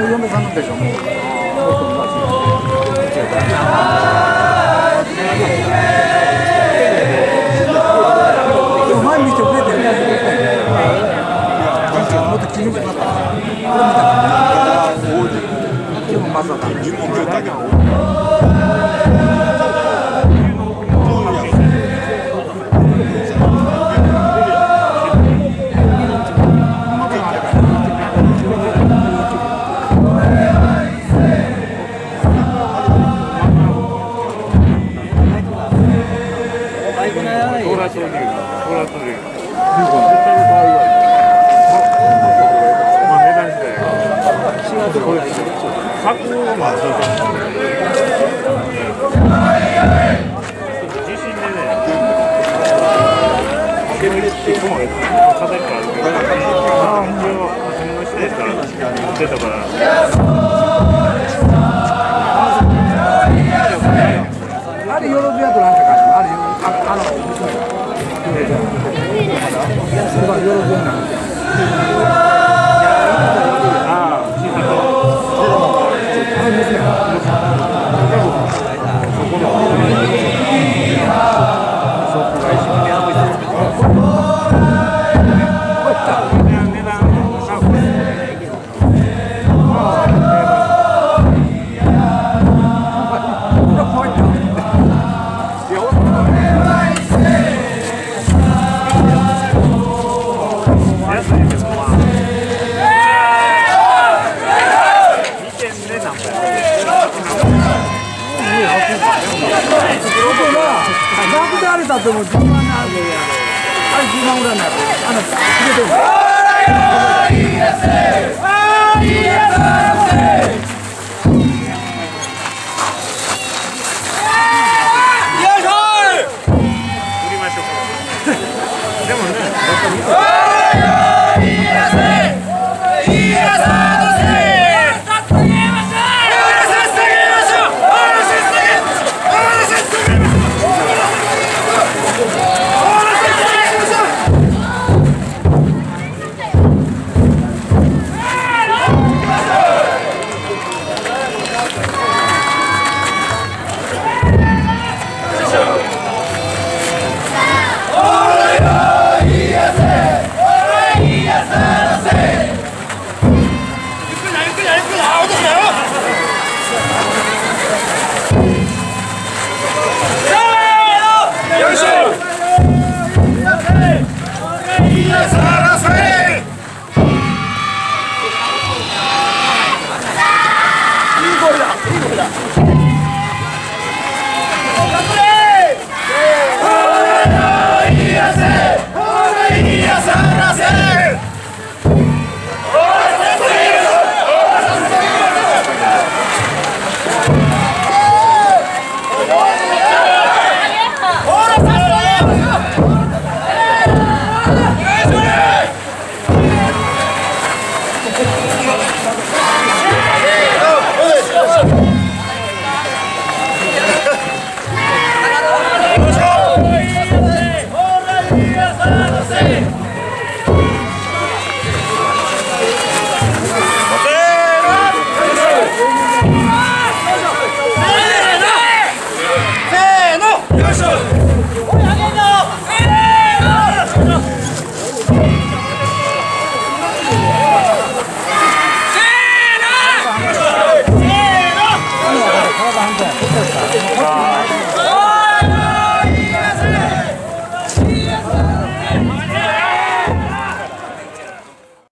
の嫁さんのでしょもう前見てくれてねもっと気にしなかったこれ見たかでもまさかトーラやこれ箱まあそう自信でね開けるっていうのも飾りからあるけどああ一応自分のしたいから出たからあれヨーロピアとなんかかあれああのそれがヨーロピアなんであ点で何本な